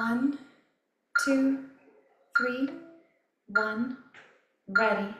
One, two, three, one, ready.